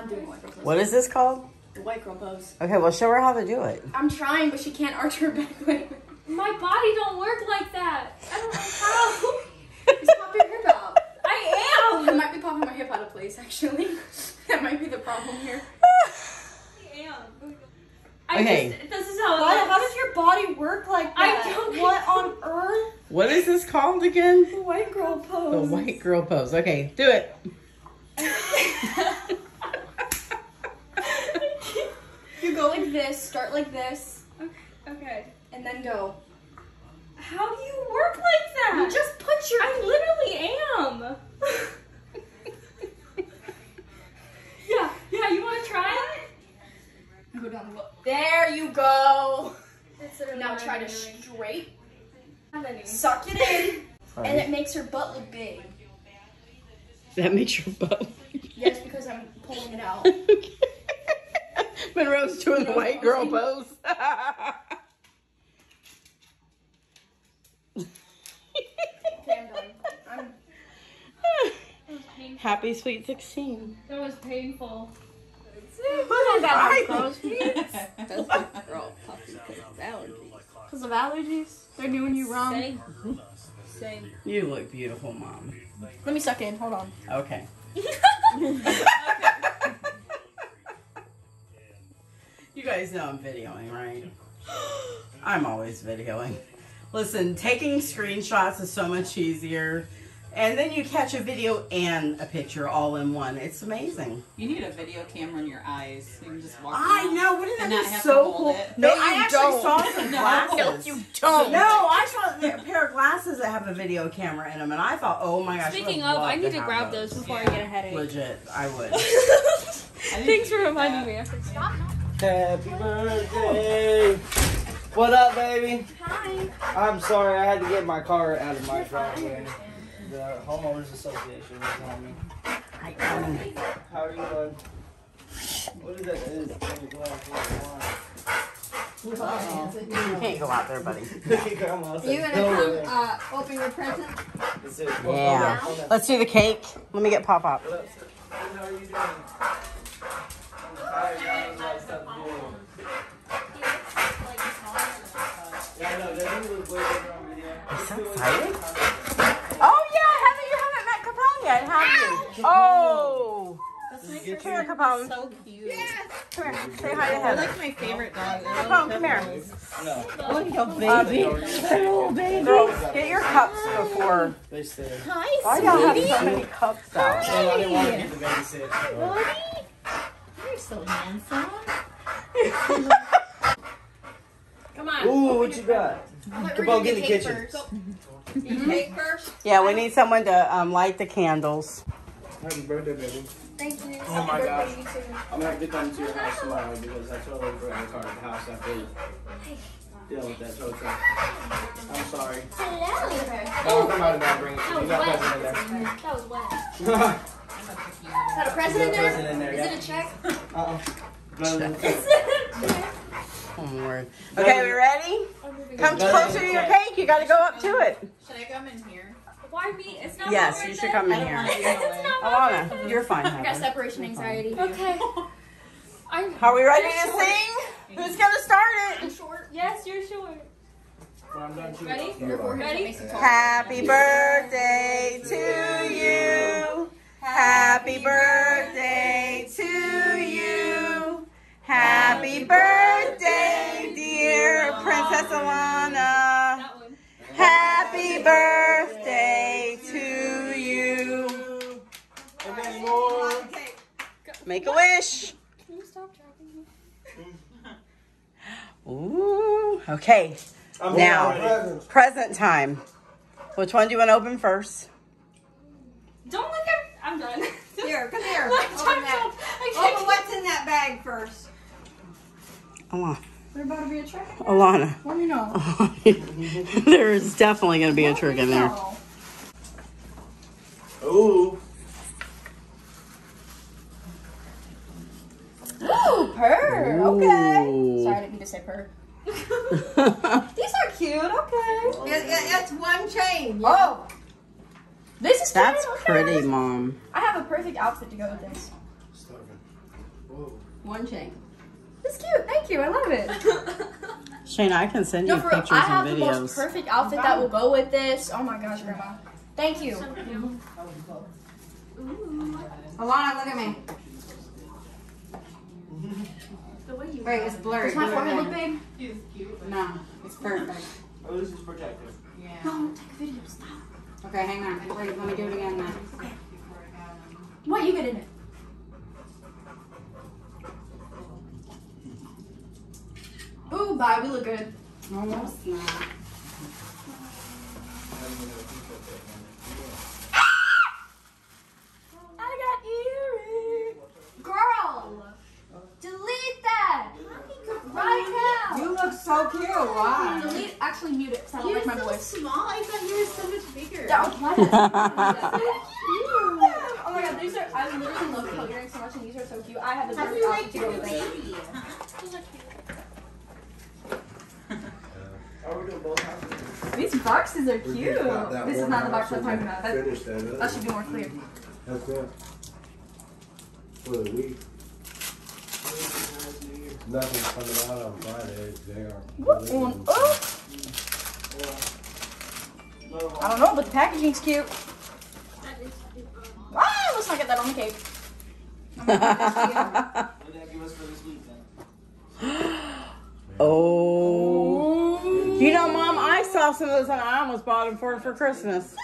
I'm doing white girl pose. What is this called? The white girl pose. Okay, well, show her how to do it. I'm trying, but she can't arch her back. Wait, My body don't work like that. I don't know how. Just pop your hip out. I I am. might be popping my hip out of place, actually. that might be the problem here. I am. I Okay. Just, this is how it What? How does your body work like I that? don't- What on earth? What is this called again? The white girl pose. The white girl pose. Okay, do it. You go like this, start like this, Okay. and then go. How do you work like that? You just put your. I literally am. yeah, yeah, you want to try it? Go down the lo- There you go. Now try to straight. Suck it in, Sorry. and it makes your butt look big. that makes your butt. Yes, because I'm pulling it out. Monroe's doing the white girl pose. Okay, I'm That was painful. Happy sweet 16. That was painful. Girl, puffy because of allergies. Because of allergies? They're doing you wrong. Same. Same. You look beautiful, mom. Let me suck in. Hold on. Okay. You guys know I'm videoing, right? I'm always videoing. Listen, taking screenshots is so much easier. And then you catch a video and a picture all in one. It's amazing. You need a video camera in your eyes. So you can just walk I around know, wouldn't that be so cool? it. No, No, I you actually don't. saw some No. glasses. You don't. No, I saw a pair of glasses that have a video camera in them, and I thought, oh my gosh. I Speaking would of, I need to have grab those before I get a headache. Legit, I would. I think Thanks for you reminding did me. Stop. Happy birthday! What up, baby? Hi. I'm sorry, I had to get my car out of my driveway. The homeowners association was on me. Hi, Ellen. How are you doing? What is that? It is pretty black. You can't go out there, buddy. Grandma said, You gonna "Go come there." uh, open your present? That's it. Yeah. Hold on. Let's do the cake. Let me get pop up. What up, sir? How are you doing? I'm tired, I have a lot of stuff to do. Yeah, I know, they do look way better on video. I'm so excited. Oh yeah, Heather, you haven't met Capone yet, have you? Oh. Get Come here, Capone. So cute. Come here. Say hi to They're like my favorite dog. They're Capone, come here. No. Look at your baby. Little baby. Girls, get your cups before. They stay. Why y'all have so many cups out? Well, I didn't want to get the babysit. You're so handsome. Come on. Ooh, what you got? Come on, get in the kitchen. first. You cake first? Yeah, we need someone to um, light the candles. Happy birthday, baby. Thank you. Oh my Happy gosh. you too. I'm gonna have to come to your house tomorrow because I totally forgot the car at the house after dealing with that tow truck. I'm sorry. Okay. I'll come out and I'll bring it. That You was got wet. present in there. That was wet. Is that a present in You got there? present in there, Is yeah. it a check? No, no, no. Oh, Lord. Okay, we ready? Oh, come No, no, closer to your no. cake. You got to go up to it. Should I come in here? Why me? It's not Yes, you should come in here. want to be in the way. Alana, you're fine, I got separation anxiety. Okay. I'm. Are we ready to sing? Who's going to start it? Short. Yes, you're short. When I'm done, too. Ready? Your forehead Ready? makes it tall. Happy birthday to you. Happy birthday to you. Happy birthday, dear Princess Alana. That one. Happy birthday to you. And then more. Make a wish. Can you stop tracking me? Ooh, okay. I'm Now. presents. Present time. Which one do you want to open first? Don't look at. I'm done. Here, come here. Open that. up. I can't. Open what's in that bag first. Alana. There about to be a trick. Alana. Let me know. there is definitely going to be a trick in there. Ooh. Ooh, purr. Okay. Ooh. Sorry, I didn't mean to say purr. These are cute. Okay. It, it, it's one chain. Oh. This is That's cute. okay. pretty, Mom. I have a perfect outfit to go with this. One chain. It's cute. Thank you. I love it. Shane, I can send you No, for real. pictures I have and the most perfect outfit that will go with this. Oh my gosh, Grandma. Thank you. Alana, look at me. The way you Wait, it's blurry. Does my Look forehead at look me. big? No, it's perfect. Oh, this is protective. Yeah. No, take a video. Stop. Okay, hang on. Wait, let me do it again now. What? You get in it. Ooh, bye. We look good. Almost not. I got earrings. Girl, delete that right now. You look so cute. Why? Delete. Actually, mute it. 'cause I don't like my voice. small. I thought you were so much bigger. That was my Oh my god, these are. I literally love the earrings so much, and these are so cute. I have the How do you like your go with it. baby? Are we doing both houses? These boxes are We cute. just got that This is not the box I'm talking about. That, that. that should be more clear. That's it. For the week. Nothing's coming out on Friday. They are. What delivering on earth? I don't know, but the packaging's cute. Ah, let's not get that on the cake. What did that give us for this week then? oh. You know, Mom, I saw some of those and I almost bought them for her for Christmas.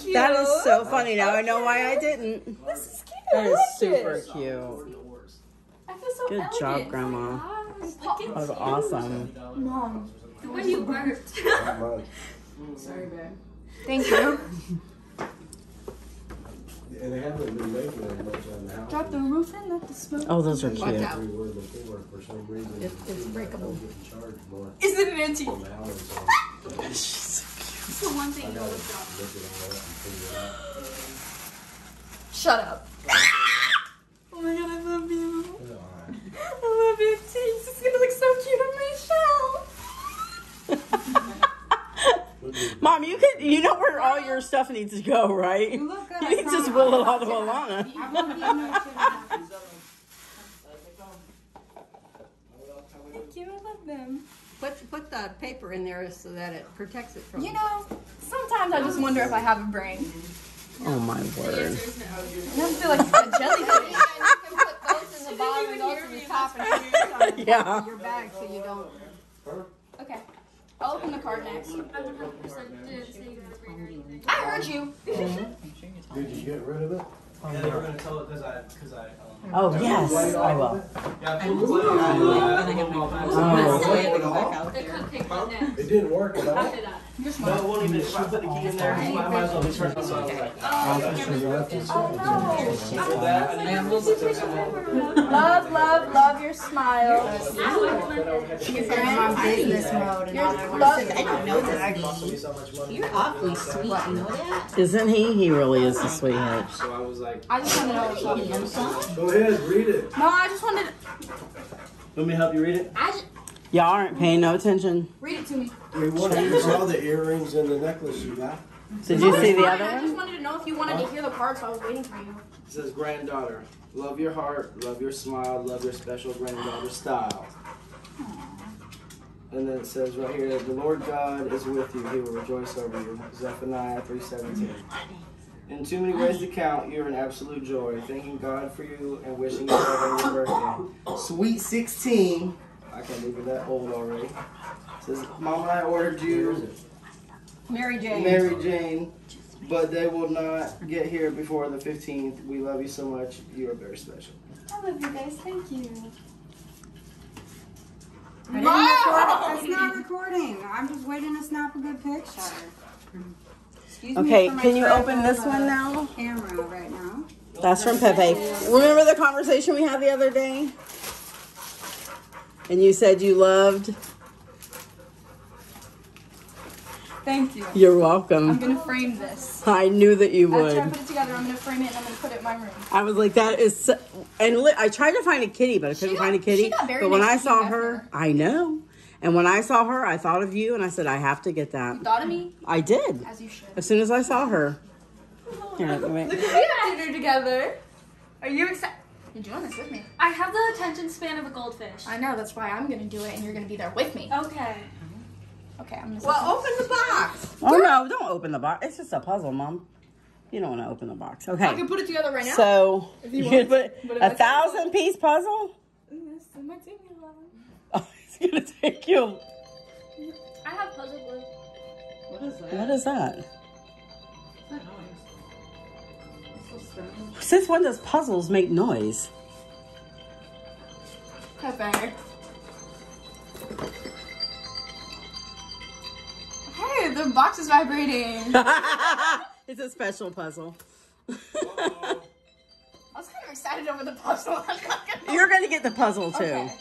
Cute. That is so funny. Now I know why I didn't. This is cute. That I is like super it. cute. I feel so Good elegant. job, Grandma. That was awesome. Mom, The way you burped. Not much. Sorry, babe. thank you. And they haven't been making that much on the house. Drop the roof in, let the smoke. Oh, those are Watch cute. out. We were before for some reason. It's- it's breakable. I'm getting charged more Is it an antique? on the hours. so It's the one thing you gotta would have look at all that and figure it out. Shut up. Oh my god, I love you. Yeah, all right. I love you. Teens. It's gonna look so cute on my shelf. Mom, you could, you know where all your stuff needs to go, right? You look good. You need to just will it all to Alana. I won't be in. Thank you. I love them. Put, put the paper in there so that it protects it from. You know, sometimes I just wonder if I have a brain. Oh my word. I feel like a jellyfish. you can put those in the bottom and those in the top and put this on the Yeah. your bag so you don't. Okay. I'll open the card next. I 100% didn't say you had a brain or anything. I heard you. Did you get rid of it? Yeah, they were gonna tell it because I, because I, um, Oh, yes, I will. yeah, I pulled the plate out of it. I pulled them all back. Oh. The cupcake one next. It didn't work at all. After that. No, it won't even, if put the key in there, I might as well be turned on, so I was like, So you left it sitting there. pull that, Love, love, love your smile. She's in my business mode and Your all I want love. to say. I don't know this. so much money. You're awfully sweet. You know that? Isn't he? He really is a sweetheart. So I was like, I just want to know what's up. Go ahead, read it. No, I just wanted. let me help you read it? I just, Y'all aren't paying no attention. read it to me. We want to use all the earrings and the necklace you got. Did you see the other? one? I just wanted to know if you wanted to hear the card, so I was waiting for you. It says granddaughter. Love your heart, love your smile, love your special granddaughter style. And then it says right here that the Lord God is with you, he will rejoice over you. Zephaniah 3.17. In too many ways to count, you're an absolute joy. Thanking God for you and wishing you well on your birthday. Sweet 16. I can't believe you're that old already. Says, Mom and I ordered you Mary Jane. Mary Jane, but they will not get here before the 15th. We love you so much. You are very special. I love you guys. Thank you. I didn't record. It's not recording. I'm just waiting to snap a good picture. Excuse Okay, can you open this one now? Camera right now. That's from Pepe. Remember the conversation we had the other day? And you said you loved? Thank you. You're welcome. I'm gonna frame this. I knew that you After I would. put it together, I'm gonna frame it and I'm gonna put it in my room. I was like, that is, so, and I tried to find a kitty, but I couldn't got- find a kitty. she got very But when I saw Hugh her, I know. And when I saw her, I thought of you, and I said, I have to get that. You thought of me I did. as you should. As soon as I saw her. Here, let me- Look at we had dinner together. Are you excited? You're doing this with me. I have the attention span of a goldfish. I know. That's why I'm gonna do it, and you're gonna be there with me. Okay. Uh-huh. Okay. I'm gonna. Well, open the box. Oh no, don't open the box. It's just a puzzle, Mom. You don't want to open the box. Okay. I can put it together right now. So you you want. put a thousand piece puzzle? This might take me a while. Oh, it's gonna take you. I have puzzle glue. What is that? What is that? What's that noise? What's so strange? Since when does puzzles make noise? Pepe. Hey, the box is vibrating. it's a special puzzle. I was kind of excited over the puzzle. I'm not gonna- You're gonna get the puzzle too. Okay.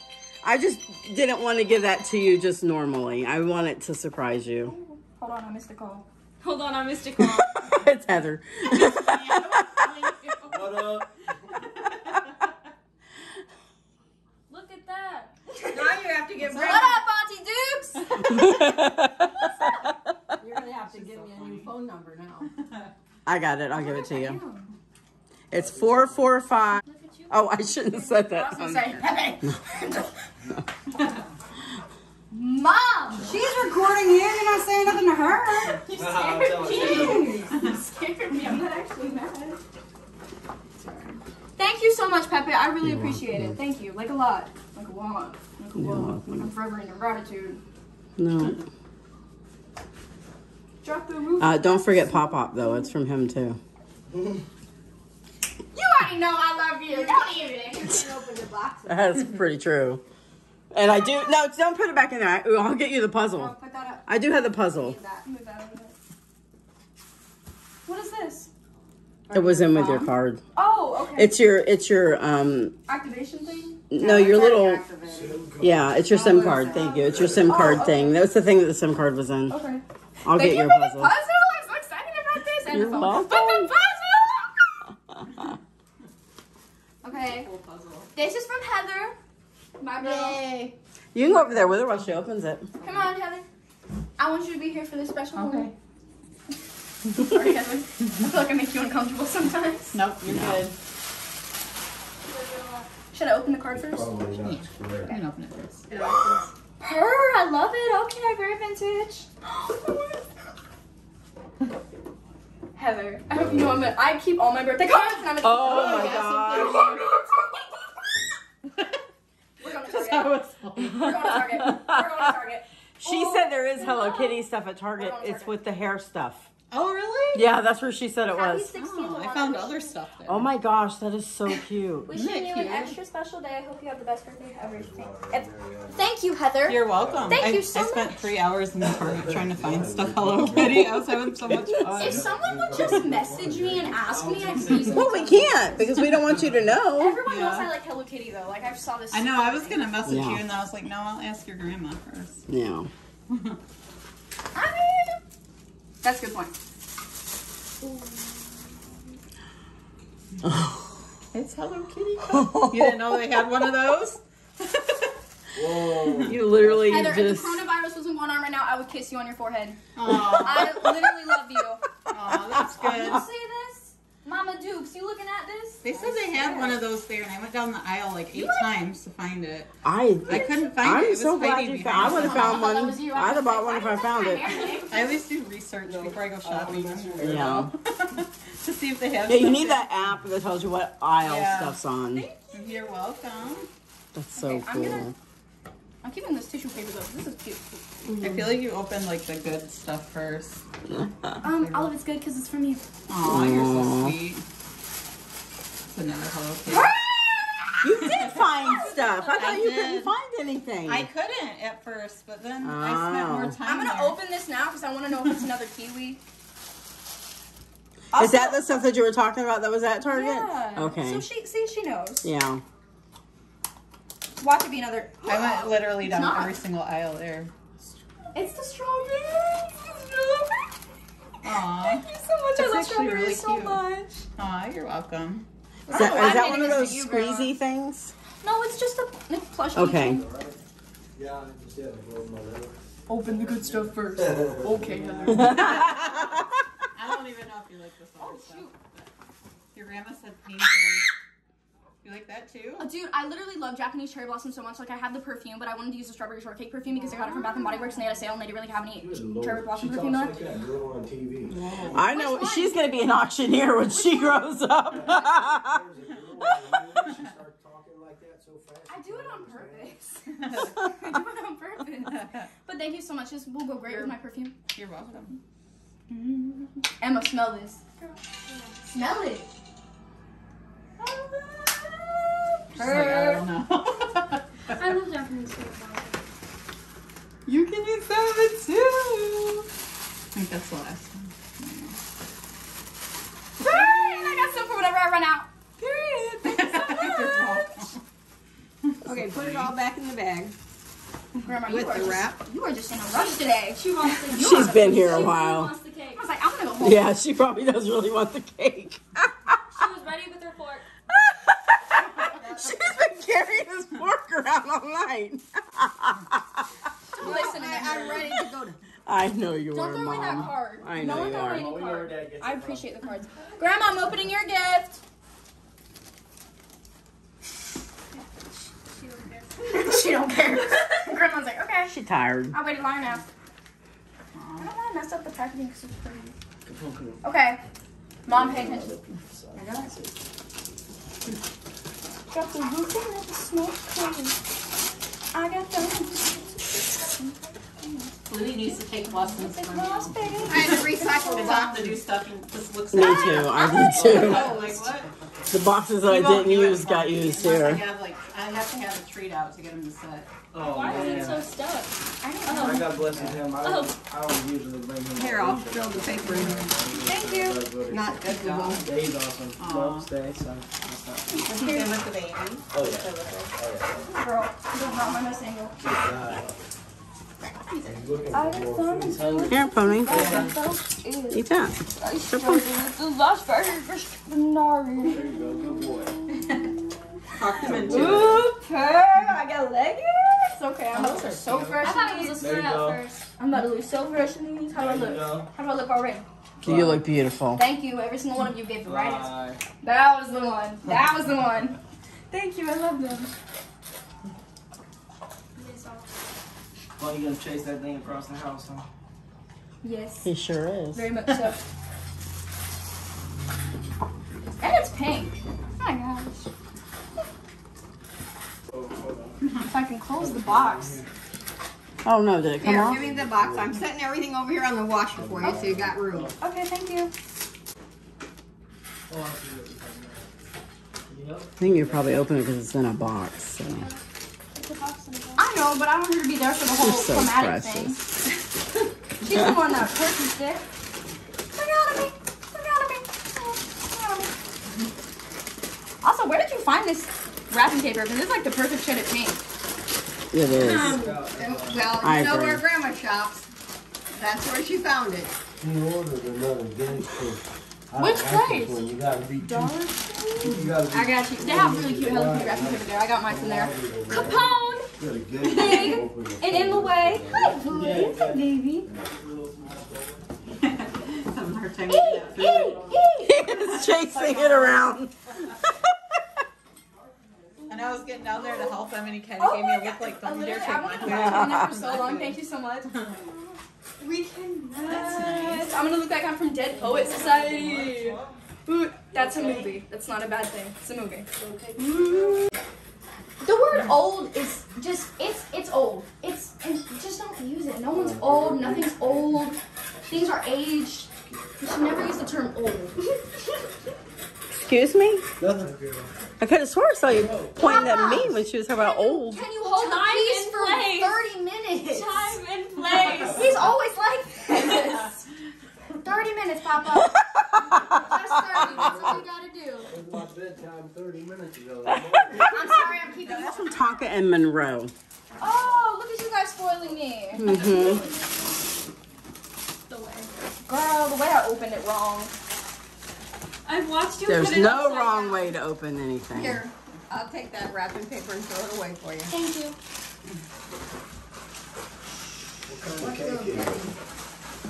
I just didn't want to give that to you just normally. I want it to surprise you. Hold on, I missed a call. Hold on, I missed a call. it's Heather. What up? Look at that. Now you have to give What up, Auntie Dukes? You're gonna have to give me a new phone number now. I got it. I'll give it to you. It's four four five. Look at you. Oh, I shouldn't have said I that. was gonna say. Pepe. Mom, She's recording you. You're not saying nothing to her. you scared me. you. You scared me. I'm not actually mad. Thank you so much, Pepe. I really appreciate it. Thank you. Like a lot. Like a lot. Like a You're lot. welcome. Like I'm forever in your gratitude. No. Drop the roof. Uh, don't forget Pop Pop though. It's from him too. you already know I love you. Don't even. Open the box. That's pretty true. And I do no. Don't put it back in there. I, I'll get you the Oh, puzzle. put that up. I do have the puzzle. That. That. What is this? It was in with your card. Oh, okay. It's your. It's your. Um. activation thing. No, your little. Yeah, it's your SIM card. Thank you. It's your SIM card okay. thing. That was the thing that the SIM card was in. Okay. I'll Thank get you your for the puzzle. puzzle. I'm so excited about this. And You're the phone. welcome. But the puzzle. Okay. Full puzzle. This is from Heather. My girl. Yay. You can go over there with her while she opens it. Come on, Heather. I want you to be here for this special Okay. moment. Sorry, Heather. I feel like I make you uncomfortable sometimes. Nope, you're good. Should I open the card first? Probably not. It's You can open it first. Purr, I love it. Okay, very vintage. Oh Heather, I hope you know I'm. I keep all my birthday cards and I'm gonna. Oh my yes, god. We're going to Target. We're going to Target. We're going to Target. She said there is Hello Kitty stuff at Target. It's with the hair stuff. Oh, really? Yeah, that's where she said it Happy was. 16th Oh, I of found August. other stuff there. Oh my gosh, that is so cute. Wishing Isn't it you an cute? extra special day. I hope you have the best birthday ever. Thank- Thank you, Heather. You're welcome. Thank I, you so much. I spent much. three hours in the Target trying to find stuff Hello Kitty. I was having so much fun. If someone would just message me and ask me, I'd easily. Well, we can't because we don't want you to know. Everyone knows I like Hello Kitty though. Like I saw this. I know. I was gonna message Yeah. you, and then I was like, no, I'll ask your grandma first. Yeah. I mean, that's a good point. It's Hello Kitty. you didn't know they had one of those? Whoa. You literally Heather, if the coronavirus wasn't going on right now, I would kiss you on your forehead. Aw, I literally love you. aw, that's You good. see this? Mama Dukes, you looking at this? They said they had one of those there, and I went down the aisle like eight times to find it. I. I couldn't find it. It I'm was so glad hiding you found. I would have some- found one. I'd have bought one if I found it. hair look- I always do research before I go shopping. Yeah. to see if they have. Yeah, you need that app that tells you what aisle Yeah. stuff's on. You're welcome. That's so Okay, I'm cool. gonna- I'm keeping this tissue paper though. This is cute. I feel like you open like the good stuff first. Um, all of it's good because it's from you. Aw, you're so sweet. It's another Hello Kitty. Ah! You did find stuff. I thought I you did. couldn't find anything. I couldn't at first, but then I spent Oh. more time. I'm gonna there. open this now because I want to know if it's another kiwi. Is that the stuff that you were talking about that was at Target? Yeah. Okay. So she see she knows. yeah. Watch it be another. I went literally down not. every single aisle there. It's the strawberry. It's the strawberry. Aw, Thank you so much. That's I love actually strawberries really so much. aw, you're welcome. Is that, Oh, is I'm that one of those to Grandma. squeezy things? No, it's just a plush. Okay. Yeah, I just had to roll my letter. Open the good stuff first. okay, Heather. I don't even know if you like this Oh, stuff. shoot. but Your grandma said paint You like that too? Oh, dude, I literally love Japanese cherry blossom so much. Like, I have the perfume, but I wanted to use the strawberry shortcake perfume because I got it from Bath and Body Works and they had a sale and they didn't really have any Good Lord. cherry blossom she perfume talks left. like that girl on TV. I know Which one? she's gonna be an auctioneer when she grows up. There's a girl on the news, she starts talking like that so fast. I do it on purpose. I do it on purpose. But thank you so much. This will go great with my perfume. You're welcome. Mm-hmm. Emma, smell this. Smell it. She's like, I don't know. I love Japanese food. you can use some of it too. I think that's the last one. Period. I got some for whenever I run out. Period. Thank you so much. Okay, put it all back in the bag. Grandma, With you are the just- You are just in a rush today. She wants the She's been here a She while. wants the cake. I was like, I'm gonna go home. Yeah, she probably does really want the cake. She was ready with her fork. She's been carrying this fork around all night. Listen, I'm ready to go to. I know you Don't are, throw away that card. I no know one you throw are. away any We know her card. I appreciate the cards. Grandma, I'm opening your gift. She don't care. she don't care. Grandma's like, okay. She tired. I'll wait a line now. I don't want to mess up the packaging because it's pretty. Come on, come on. Okay. Mom, pay attention. I got the roof and the smoke clean. I got the Louis needs to take lessons from you. I had to recycle It's off to do stuff and just looks Me too. I did too. Oh, like what? The boxes that I didn't use got me used unless I have like I have to have a treat out to get him to set. Oh, Why man. is it so stuck? I don't oh. know. I got blessings him. I don't, I don't usually bring him. Here, I'll fill the paper in. Thank you. Not that we. Yeah, he's awesome. Aw. Love stay, so that's not. He's with the baby. Oh yeah. Girl, you don't my best angle. God. Are you looking I for got more some. food? He's hungry. Here, pony. Eat that. I struggle with the last burger for Spinari. There you go, good boy. Talk into it. Okay, I got leggings. Okay, I'm so fresh. I thought it was a There you skirt go. at first. I'm about to look so fresh in these. How do I look? How do I look already? You look beautiful. Thank you. Every single one of you gave the right answer. That was the one. That was the one. Thank you. I love them. Oh, you gonna chase that thing across the house, huh? Yes. He sure is. Very much so. And it's pink. Oh my gosh. Oh, hold on. If I can close the box. Oh no, did it come Here, off? give me the box. I'm setting everything over here on the washer for you, so you got room. Okay, thank you. Oh, I think you're talking about. Yep. I think you probably open it because it's in a box. So. I know, but I want her to be there for the whole You're so climatic precious. thing. She's the one that purchased stick. Look at me. Look at me. Look at me. Also, where did you find this wrapping paper? Because it's like the perfect shade of pink. It is. Um, well, I you know agree. where Grandma shops. That's where she found it. He ordered another dance for. Which place? When you gotta be you gotta be. I got you. They have really cute Hello Kitty wrapping paper there. I got mine from there. Capone! Gotta Big it, open it. and in the way. Hi, boy. Hi, baby. Having a hard time Eat, getting that food. eat, eat. He's chasing it around. And I was getting down there to help him, and he kind of Oh gave me a my look like, I "Don't you dare take my wanted to food." watch for so long. Thank you so much. We can. Nice. I'm gonna look like I'm from Dead Poet Society. Ooh, that's a movie. That's not a bad thing. It's a movie. The word old is just it's it's old. It's and just don't use it. No one's old. Nothing's old. Things are aged. You should never use the term old. Excuse me? Nothing. I could have swore I saw you pointing at me when she was talking about old. Can you hold Time peace and for place. 30 minutes? Time and place. He's always like this. 30 minutes, Papa. Just 30. That's what we gotta do. It was my bedtime thirty minutes ago. I'm sorry, I'm keeping you. That's from Tonka and Monroe. Oh, look at you guys spoiling me. Mm-hmm. The way. Girl, the way I opened it wrong. I've watched you There's put it no wrong down. way to open anything. Here, I'll take that wrapping paper and throw it away for you. Thank you. What kind of cake is it?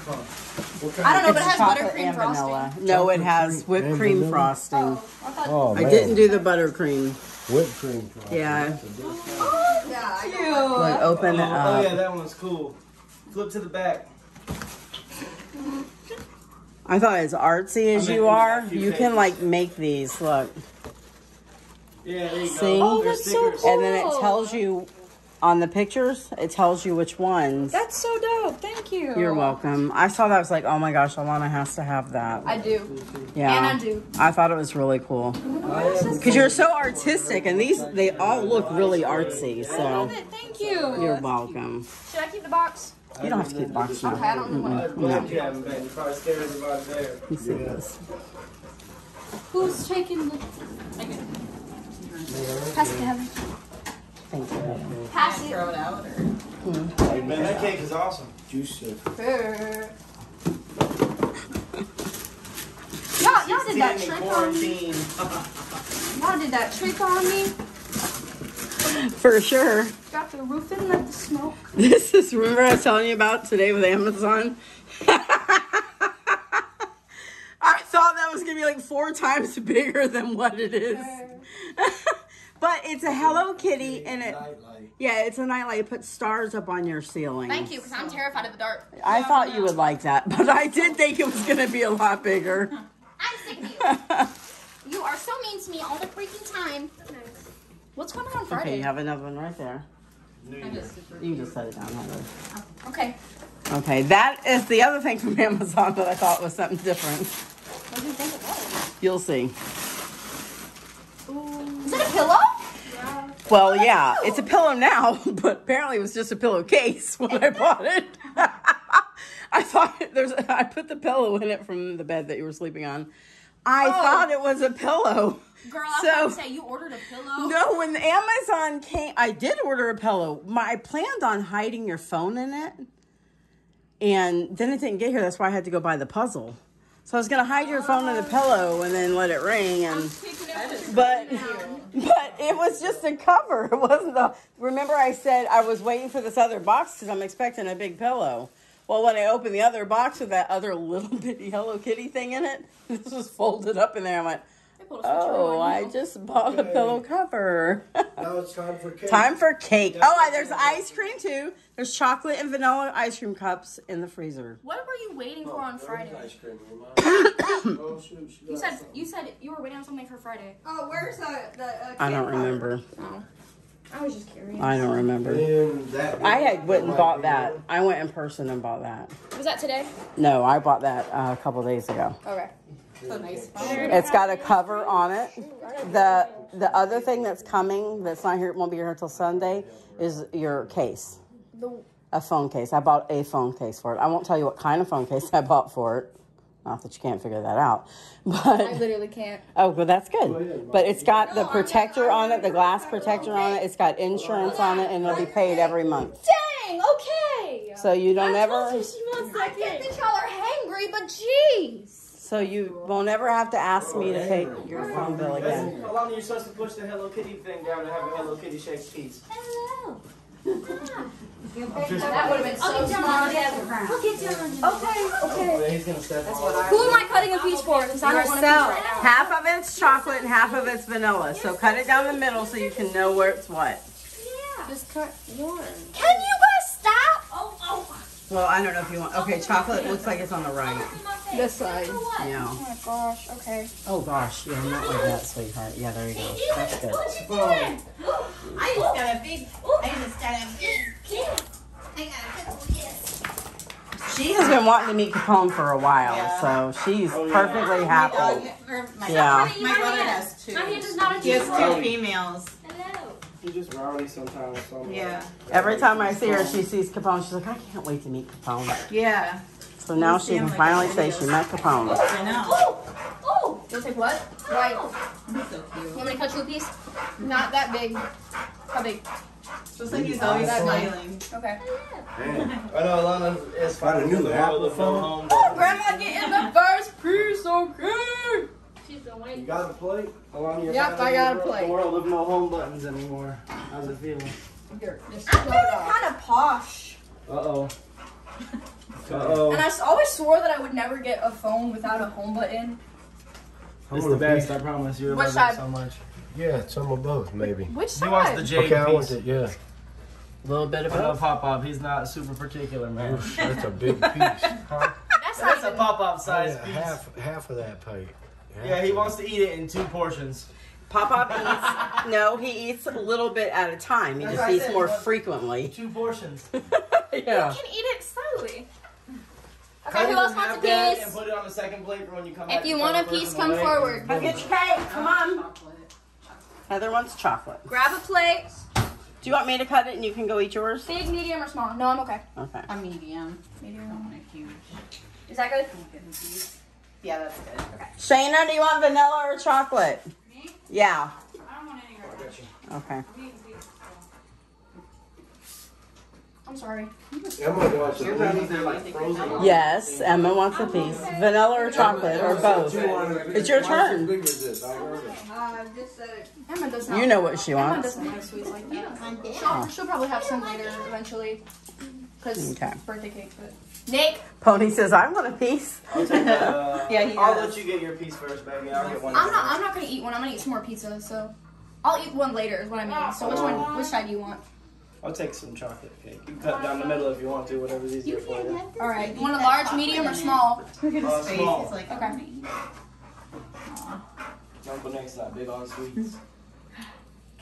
Huh? I don't know, of but it has buttercream and vanilla. frosting. No, it has whipped and cream vanilla? frosting. Oh, I thought. Oh, I didn't do the buttercream. Whipped cream. fry. Yeah. Yeah, Look, open it Oh, oh, yeah, that one's cool. Flip to the back. I thought as artsy as I mean, you are, a few you can pages. like make these. Look. Yeah, there you See? go. Oh, that's so cool. And then it tells you on the pictures, it tells you which ones. That's so dope. Thank you. You're welcome. I saw that. I was like, oh my gosh, Alana has to have that. I do. yeah. And I do. I thought it was really cool. Because you're so artistic, and these, they all look really artsy. So Thank you. you're welcome. Should I keep the box? You don't have to keep the box now. Okay, I don't want I'm glad you haven't been. Probably scared everybody there. Let me see this. Who's taking the? Pass it to Heaven. Thank you. Pass it. Throw it out or? Man, that cake is awesome. Juice it. Y'all, y'all did that trick on me. Y'all did that trick on me. For sure. Got the roof in let the smoke. This is, remember I was telling you about today with Amazon? I thought that was going to be like four times bigger than what it is. but it's a Hello Kitty and it, yeah, it's a nightlight. It puts stars up on your ceiling. Thank you, because I'm terrified of the dark. I thought you would like that, but I did think it was going to be a lot bigger. I'm sick of you. you are so mean to me all the freaking time. What's going on on Okay, you have another one right there. I just You can just set it down. Heather. Okay. Okay, that is the other thing from Amazon that I thought was something different. What do you think it was? You'll see. Is it a pillow? Yeah. Well, yeah, it's a pillow now, but apparently it was just a pillowcase when I bought it. I thought there's. I put the pillow in it from the bed that you were sleeping on. I oh. thought it was a pillow. Girl, I was So- to say you ordered a pillow. No, when Amazon came, I did order a pillow. My I planned on hiding your phone in it, and then it didn't get here. That's why I had to go buy the puzzle. So I was gonna hide your phone in the pillow and then let it ring, and but but it was just a cover. It wasn't a. Remember, I said I was waiting for this other box because I'm expecting a big pillow. Well, when I opened the other box with that other little bitty Hello Kitty thing in it, this was folded up in there. I went, oh, I just bought a pillow cover. Now it's time for cake. Time for cake. Oh, and there's ice cream too. There's chocolate and vanilla ice cream cups in the freezer. What were you waiting for on Friday? Ice cream. oh shoot, she You said some. you said you were waiting on something for Friday. Oh, where's the, the uh, I don't camera? remember. I was just curious. I don't remember. And that I had went and bought that. I went in person and bought that. Was that today? No, I bought that uh, a couple days ago. Okay. so nice. It's got a cover on it. The the other thing that's coming that's not here it won't be here until Sunday is your case. The A phone case. I bought a phone case for it. I won't tell you what kind of phone case I bought for it. Not that you can't figure that out. but I But literally can't. oh, well that's good. But it's got the protector on it, the glass protector on it. It's got insurance on it, and it'll be paid every month. Dang. Okay. So you don't ever. I get that y'all are hangry, but jeez. So you won't ever have to ask me to pay your phone bill again. How long are you supposed to push the Hello Kitty thing down to have a Hello Kitty shaped piece? Hello. Just, That would have been so I'll get down smart. I'll get down. Okay. Okay. he's gonna step on. Who am I cutting a piece for? Because I don't want to. Yourself. Half of it's chocolate and half of it's vanilla. So cut it down the middle so you can know where it's what. Yeah. Just cut yours. Can you guys stop? Oh, oh. Well, I don't know if you want. Okay, chocolate looks like it's on the right. This side. Yeah. Oh my gosh. Okay. Oh gosh, yeah, not like that, sweetheart. Yeah, there you go. That's good. I just got a big. I just got a big kiss. I got a big kiss. She has been wanting to meet Capone for a while, so she's oh, perfectly happy. My, Yeah. my brother has two. My hand is not a He has two. two females. Hello. She's just rowdy sometimes. So I'm like, Yeah. Every time I see her, she sees Capone. She's like, I can't wait to meet Capone. Yeah. So now she can finally say she met Capone. I know. Oh. Oh. You'll take what? Right. He's so cute. You want me to cut you a piece? Not that big. How big? Just like he's always smiling. Okay. Man, I know Alana is Find a new the Apple world of phone. home, but Grandma getting the first piece. Okay. She's been you got a plate? Alana, you're Yep, I got in a the plate. world of no home buttons anymore. How's it feeling? Here. Just rub it off. kind of posh. Uh oh. Uh oh. And I always swore that I would never get a phone without a home button. It's the best, I promise. You What love side? it so much. Yeah, some of both, maybe. Which side? He wants the side? jade Okay, I want piece. it, yeah. A little bit of I love. pop up. He's not super particular, man. Oof, That's a big piece. That's That's not a even. Pop Pop Oh, size yeah, piece. half, half of that plate. Yeah, he wants to eat it in two portions. Pop Pop eats. No, he eats a little bit at a time. He That's just eats said, more frequently. Two portions. You yeah. can eat it slowly. Cut Okay, who else wants a piece? And put it on the second plate for when you come If back. you to want a the piece, first come away. forward. Come get your cake. Come on. Heather wants chocolate. Grab a plate. Do you want me to cut it and you can go eat yours? Big, medium, or small? No, I'm okay. Okay. A medium. Medium. Not want a huge. Is that good? Yeah, that's good. Okay. Shayna, do you want vanilla or chocolate? Me? Yeah. I don't want any right Okay. now. I'm sorry. Emma wants a piece. they're like frozen. Yes, Emma wants a piece. Vanilla or chocolate or both. It's your turn. big this? I heard it. Uh, uh, Emma does not. You know what she Emma wants. doesn't have sweets like that. She'll, she'll probably have some later eventually. Cause Okay. birthday cake, but Nick. Pony says, I want a piece. I'll take. Uh, Yeah, he I'll does. let you get your piece first, baby. I'll get one. I'm not. I'm not gonna eat one. I'm gonna eat some more pizza. So, I'll eat one later. Is what I mean. So which one? Which side do you want? I'll take some chocolate cake. You can cut down the middle if you want to, whatever's easier for you. All right. You want a large, medium, or small? Look at his Uh, face. small. He's like, Okay. Uncle Nick's not big on sweets.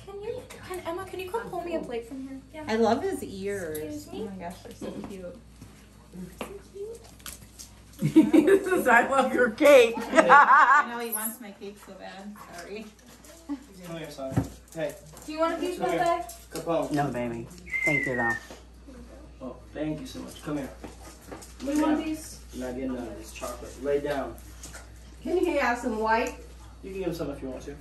Can you? Can Emma? Can you come pull me a plate from here? Yeah. I love his ears. Excuse me? Oh my gosh, they're so cute. this is, I love your cake. I know he wants my cake so bad. Sorry. Come here, son. Hey, Do you want a piece, Come here. birthday? Capone. no, baby. Thank you, though. Oh, thank you so much. Come here. Do Lay you want a down. piece? You're not getting none of this chocolate. Lay down. Can he have some white? You can give him some if you want to.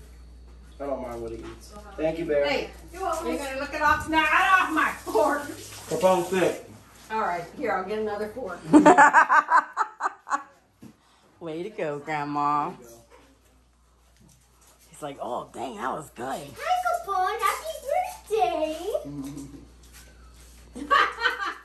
I don't mind what he eats. Thank you, Bear. Hey, you're gonna look it off now. Get off my fork. Capone thick. All right, here I'll get another fork. Way to go, Grandma. Like, oh, dang, that was good. Hi, Capone. Happy birthday.